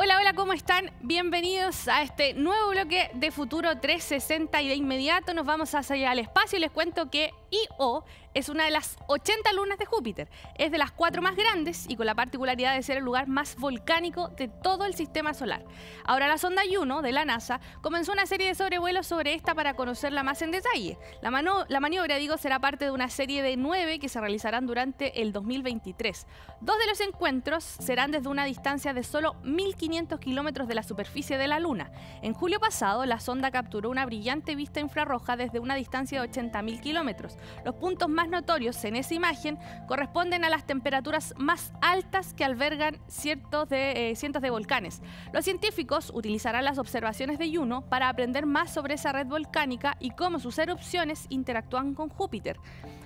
Hola, hola, ¿cómo están? Bienvenidos a este nuevo bloque de Futuro 360 y de inmediato nos vamos a salir al espacio y les cuento que Io es una de las 80 lunas de Júpiter. Es de las cuatro más grandes y con la particularidad de ser el lugar más volcánico de todo el sistema solar. Ahora la sonda Juno de la NASA comenzó una serie de sobrevuelos sobre esta para conocerla más en detalle. La, la maniobra, digo, será parte de una serie de nueve que se realizarán durante el 2023. Dos de los encuentros serán desde una distancia de solo 1500 kilómetros de la superficie de la Luna. En julio pasado, la sonda capturó una brillante vista infrarroja desde una distancia de 80.000 kilómetros. Los puntos más notorios en esa imagen corresponden a las temperaturas más altas que albergan cientos de, eh, cientos de volcanes. Los científicos utilizarán las observaciones de Juno para aprender más sobre esa red volcánica y cómo sus erupciones interactúan con Júpiter.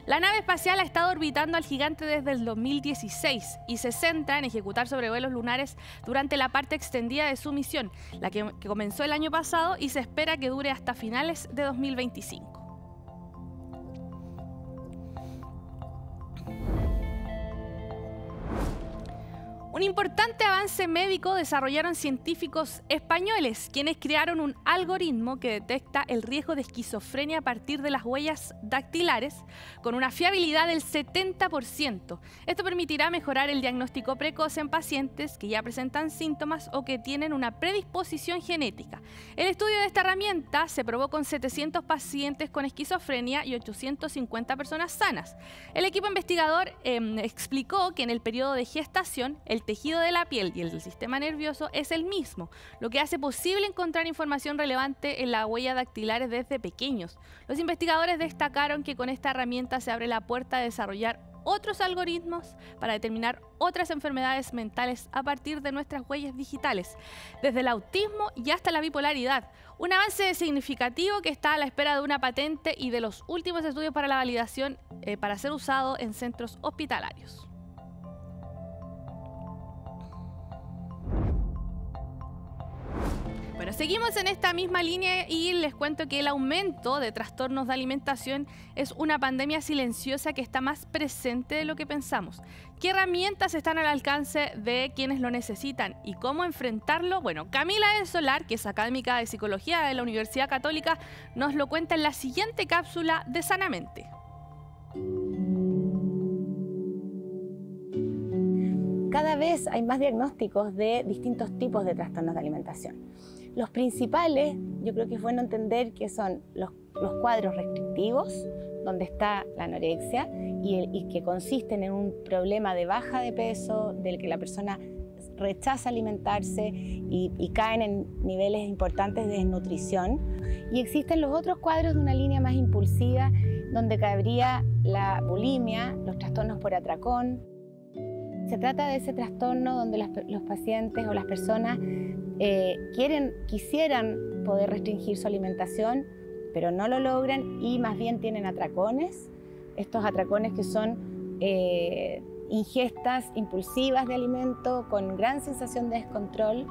La nave espacial ha estado orbitando al gigante desde el 2016 y se centra en ejecutar sobrevuelos lunares durante la parte extendida de su misión, la que comenzó el año pasado y se espera que dure hasta finales de 2025. Un importante avance médico desarrollaron científicos españoles, quienes crearon un algoritmo que detecta el riesgo de esquizofrenia a partir de las huellas dactilares con una fiabilidad del 70%. Esto permitirá mejorar el diagnóstico precoz en pacientes que ya presentan síntomas o que tienen una predisposición genética. El estudio de esta herramienta se probó con 700 pacientes con esquizofrenia y 850 personas sanas. El equipo investigador em, explicó que en el periodo de gestación el tejido de la piel y el sistema nervioso es el mismo, lo que hace posible encontrar información relevante en la huella dactilares desde pequeños. Los investigadores destacaron que con esta herramienta se abre la puerta a desarrollar otros algoritmos para determinar otras enfermedades mentales a partir de nuestras huellas digitales, desde el autismo y hasta la bipolaridad. Un avance significativo que está a la espera de una patente y de los últimos estudios para la validación eh, para ser usado en centros hospitalarios. Seguimos en esta misma línea y les cuento que el aumento de trastornos de alimentación es una pandemia silenciosa que está más presente de lo que pensamos. ¿Qué herramientas están al alcance de quienes lo necesitan y cómo enfrentarlo? Bueno, Camila del Solar, que es académica de psicología de la Universidad Católica, nos lo cuenta en la siguiente cápsula de Sanamente. Cada vez hay más diagnósticos de distintos tipos de trastornos de alimentación. Los principales, yo creo que es bueno entender que son los, cuadros restrictivos, donde está la anorexia, y, que consisten en un problema de baja de peso, del que la persona rechaza alimentarse y, y, caen en niveles importantes de desnutrición. Y existen los otros cuadros de una línea más impulsiva, donde cabría la bulimia, los trastornos por atracón. Se trata de ese trastorno donde los pacientes o las personas eh, quieren, quisieran poder restringir su alimentación, pero no lo logran y más bien tienen atracones, estos atracones que son eh, ingestas impulsivas de alimento con gran sensación de descontrol.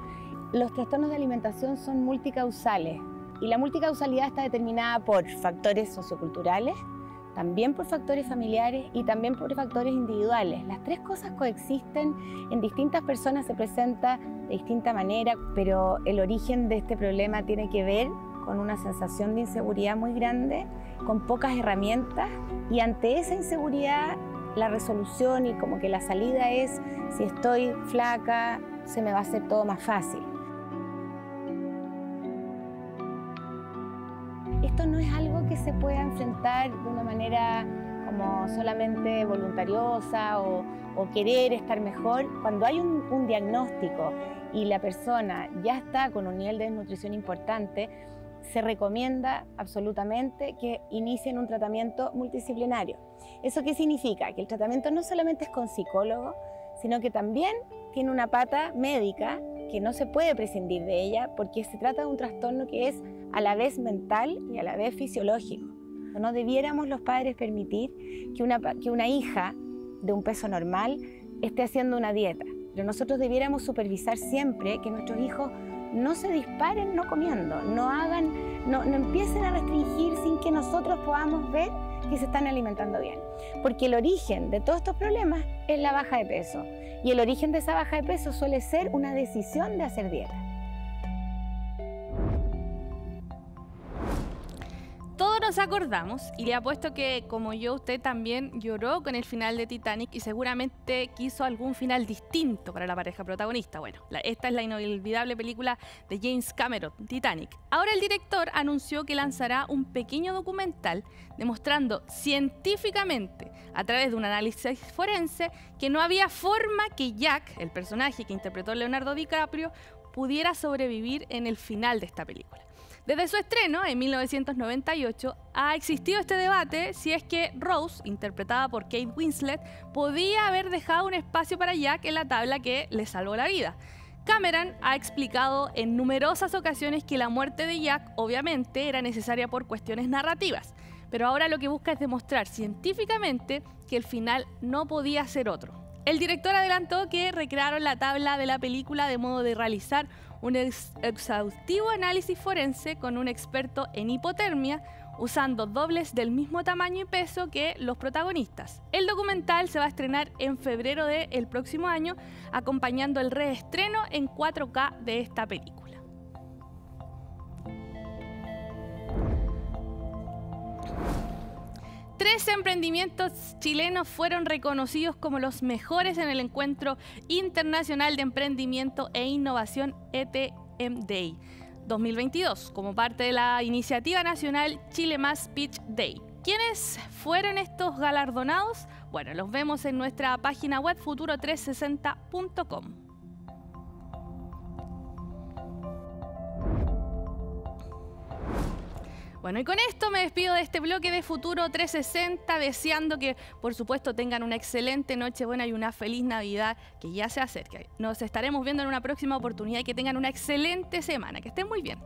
Los trastornos de alimentación son multicausales y la multicausalidad está determinada por factores socioculturales, también por factores familiares y también por factores individuales. Las tres cosas coexisten, en distintas personas se presenta de distinta manera, pero el origen de este problema tiene que ver con una sensación de inseguridad muy grande, con pocas herramientas y ante esa inseguridad la resolución y como que la salida es si estoy flaca, se me va a hacer todo más fácil. Esto no es algo que se pueda enfrentar de una manera como solamente voluntariosa o, querer estar mejor. Cuando hay un, un diagnóstico y la persona ya está con un nivel de desnutrición importante, se recomienda absolutamente que inicien un tratamiento multidisciplinario. ¿Eso qué significa? Que el tratamiento no solamente es con psicólogo, sino que también tiene una pata médica que no se puede prescindir de ella porque se trata de un trastorno que es a la vez mental y a la vez fisiológico. No debiéramos los padres permitir que una, que una hija de un peso normal esté haciendo una dieta, pero nosotros debiéramos supervisar siempre que nuestros hijos no se disparen no comiendo, no hagan, no, no empiecen a restringir sin que nosotros podamos ver que se están alimentando bien. Porque el origen de todos estos problemas es la baja de peso. Y el origen de esa baja de peso suele ser una decisión de hacer dieta. Nos acordamos y le apuesto que como yo usted también lloró con el final de Titanic y seguramente quiso algún final distinto para la pareja protagonista. Bueno, esta es la inolvidable película de James Cameron, Titanic. Ahora el director anunció que lanzará un pequeño documental demostrando científicamente a través de un análisis forense que no había forma que Jack, el personaje que interpretó Leonardo DiCaprio, pudiera sobrevivir en el final de esta película. Desde su estreno en 1998 ha existido este debate si es que Rose, interpretada por Kate Winslet, podía haber dejado un espacio para Jack en la tabla que le salvó la vida. Cameron ha explicado en numerosas ocasiones que la muerte de Jack obviamente era necesaria por cuestiones narrativas, pero ahora lo que busca es demostrar científicamente que el final no podía ser otro. El director adelantó que recrearon la tabla de la película de modo de realizar un exhaustivo análisis forense con un experto en hipotermia usando dobles del mismo tamaño y peso que los protagonistas. El documental se va a estrenar en febrero del próximo año, acompañando el reestreno en 4K de esta película. Tres emprendimientos chilenos fueron reconocidos como los mejores en el encuentro internacional de emprendimiento e innovación ETM Day 2022, como parte de la iniciativa nacional Chile Más Pitch Day. ¿Quiénes fueron estos galardonados? Bueno, los vemos en nuestra página web futuro360.com. Bueno, y con esto me despido de este bloque de Futuro 360, deseando que, por supuesto, tengan una excelente noche buena y una feliz Navidad que ya se acerca. Nos estaremos viendo en una próxima oportunidad y que tengan una excelente semana. Que estén muy bien.